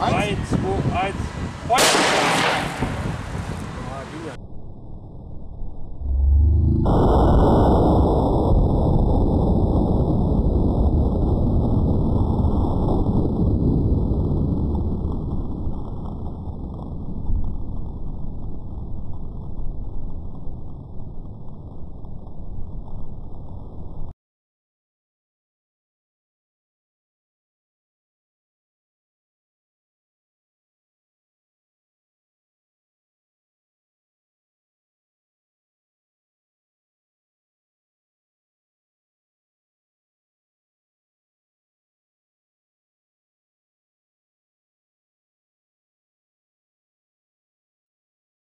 Eins, zwei, eins. Feuer!